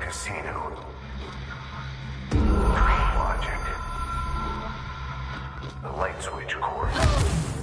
Casino. Logic. The light switch course.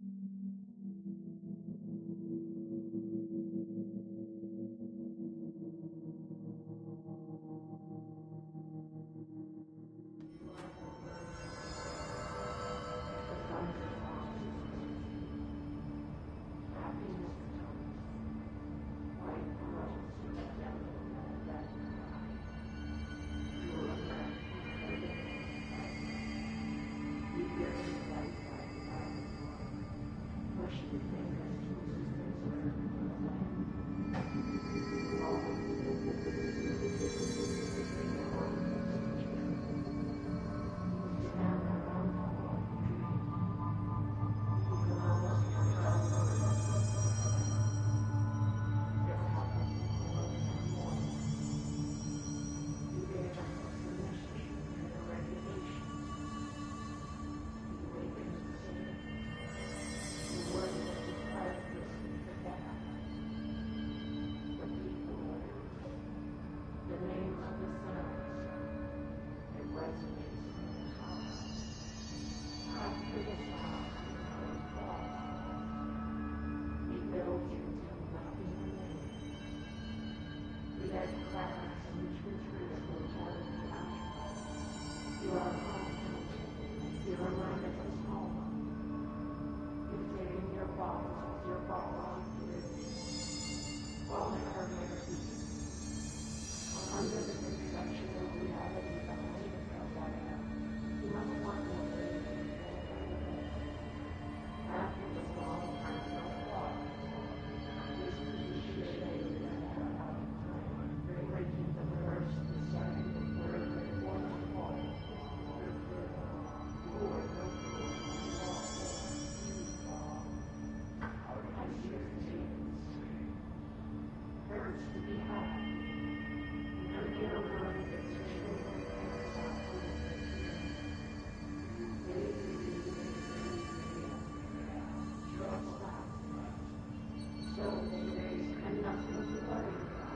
Thank you.